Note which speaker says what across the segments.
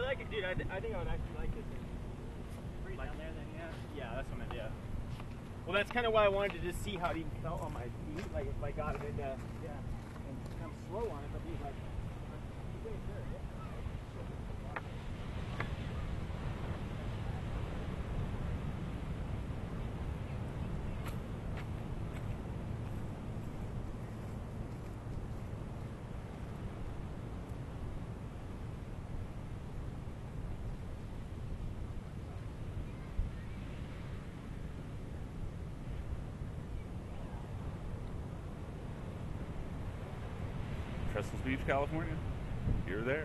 Speaker 1: like it, dude. I, I think I would actually like this.
Speaker 2: Free
Speaker 1: Like-
Speaker 2: down there, then yeah.
Speaker 1: Yeah, that's what I meant. Yeah. Well, that's kind of why I wanted to just see how it even felt on my feet. Like if I got it into yeah, and I'm slow on it, but be like.
Speaker 3: Trestles Beach, California. You're there.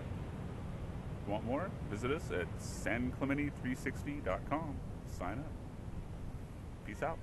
Speaker 3: Want more? Visit us at sanclemente360.com. Sign up. Peace out.